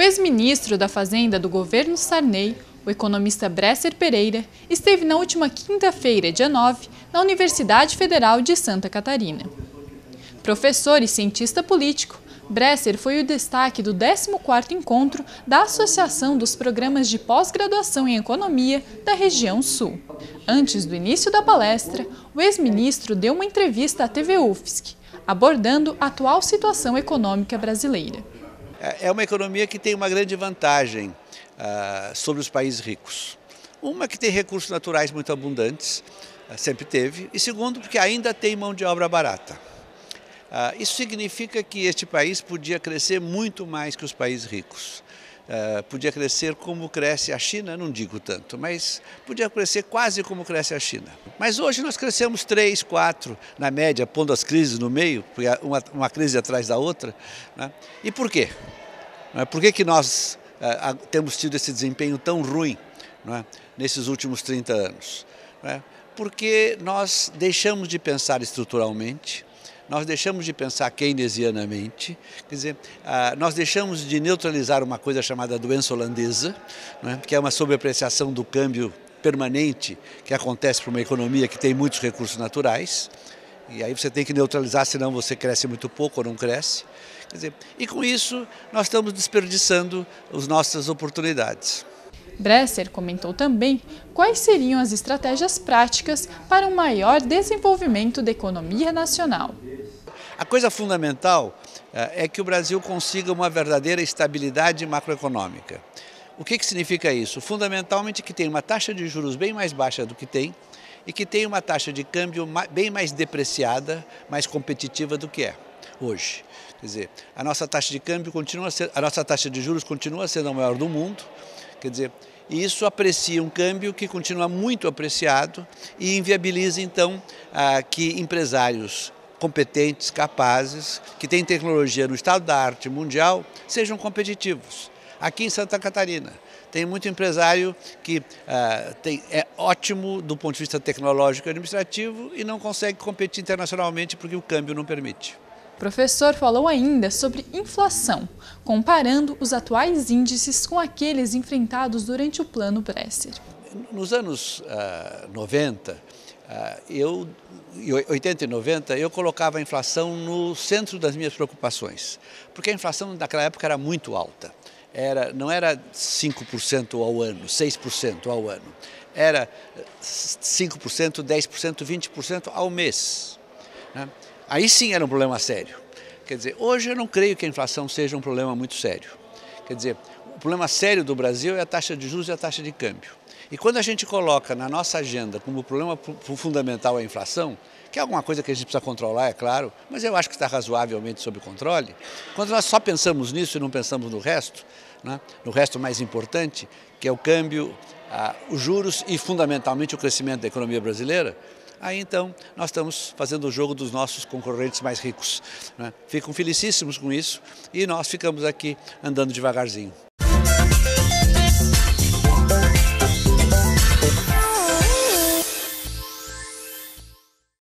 ex-ministro da Fazenda do governo Sarney, o economista Bresser Pereira, esteve na última quinta-feira, dia 9, na Universidade Federal de Santa Catarina. Professor e cientista político, Bresser foi o destaque do 14º encontro da Associação dos Programas de Pós-Graduação em Economia da região Sul. Antes do início da palestra, o ex-ministro deu uma entrevista à TV UFSC, abordando a atual situação econômica brasileira. É, é uma economia que tem uma grande vantagem uh, sobre os países ricos. Uma que tem recursos naturais muito abundantes, uh, sempre teve, e segundo, porque ainda tem mão de obra barata. Uh, isso significa que este país podia crescer muito mais que os países ricos. Uh, podia crescer como cresce a China, não digo tanto, mas podia crescer quase como cresce a China. Mas hoje nós crescemos 3, 4 na média, pondo as crises no meio, uma, uma crise atrás da outra. Né? E por quê? É? Por que, que nós uh, temos tido esse desempenho tão ruim é? nesses últimos 30 anos? É? Porque nós deixamos de pensar estruturalmente, nós deixamos de pensar keynesianamente, quer dizer, ah, nós deixamos de neutralizar uma coisa chamada doença holandesa, é? que é uma sobreapreciação do câmbio permanente que acontece para uma economia que tem muitos recursos naturais, e aí você tem que neutralizar, senão você cresce muito pouco ou não cresce. Quer dizer, e com isso nós estamos desperdiçando as nossas oportunidades. Bresser comentou também quais seriam as estratégias práticas para um maior desenvolvimento da economia nacional. A coisa fundamental eh, é que o Brasil consiga uma verdadeira estabilidade macroeconômica. O que, que significa isso? Fundamentalmente que tem uma taxa de juros bem mais baixa do que tem e que tem uma taxa de câmbio bem mais depreciada, mais competitiva do que é hoje. Quer dizer, a nossa taxa de câmbio continua ser, a nossa taxa de juros continua sendo a maior do mundo, quer dizer, isso aprecia um câmbio que continua muito apreciado e inviabiliza então que empresários competentes, capazes, que têm tecnologia no estado da arte mundial, sejam competitivos. Aqui em Santa Catarina, tem muito empresário que uh, tem, é ótimo do ponto de vista tecnológico e administrativo e não consegue competir internacionalmente porque o câmbio não permite. O professor falou ainda sobre inflação, comparando os atuais índices com aqueles enfrentados durante o plano Bresser. Nos anos uh, 90, uh, eu, 80 e 90, eu colocava a inflação no centro das minhas preocupações, porque a inflação naquela época era muito alta. Era, não era 5% ao ano, 6% ao ano. Era 5%, 10%, 20% ao mês. Né? Aí sim era um problema sério. Quer dizer, hoje eu não creio que a inflação seja um problema muito sério. Quer dizer, o problema sério do Brasil é a taxa de juros e a taxa de câmbio. E quando a gente coloca na nossa agenda como problema fundamental a inflação, que é alguma coisa que a gente precisa controlar, é claro, mas eu acho que está razoavelmente sob controle, quando nós só pensamos nisso e não pensamos no resto, né, no resto mais importante, que é o câmbio, ah, os juros e fundamentalmente o crescimento da economia brasileira, aí então nós estamos fazendo o jogo dos nossos concorrentes mais ricos. Né? Ficam felicíssimos com isso e nós ficamos aqui andando devagarzinho.